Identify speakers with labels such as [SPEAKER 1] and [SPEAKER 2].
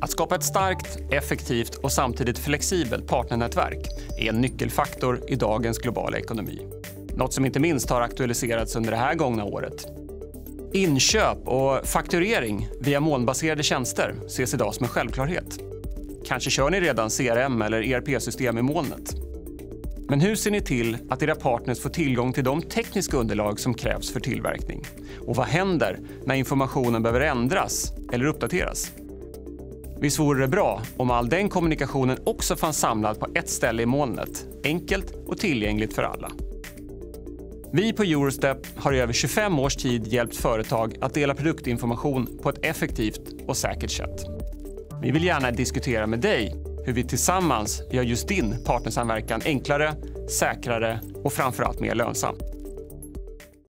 [SPEAKER 1] Att skapa ett starkt, effektivt och samtidigt flexibelt partnernätverk är en nyckelfaktor i dagens globala ekonomi. Något som inte minst har aktualiserats under det här gångna året. Inköp och fakturering via molnbaserade tjänster ses idag som en självklarhet. Kanske kör ni redan CRM eller ERP-system i molnet. Men hur ser ni till att era partners får tillgång till de tekniska underlag som krävs för tillverkning? Och vad händer när informationen behöver ändras eller uppdateras? Visst vore det bra om all den kommunikationen också fanns samlad på ett ställe i molnet, enkelt och tillgängligt för alla. Vi på Eurostep har i över 25 års tid hjälpt företag att dela produktinformation på ett effektivt och säkert sätt. Vi vill gärna diskutera med dig hur vi tillsammans gör just din partnersamverkan enklare, säkrare och framförallt mer lönsam.